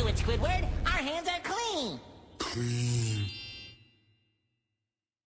do it, Squidward. Our hands are clean. Clean.